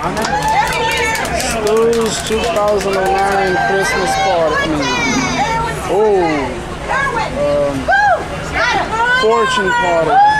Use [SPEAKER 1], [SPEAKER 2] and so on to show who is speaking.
[SPEAKER 1] Stu's 2009 Christmas party. Oh, um, fortune party.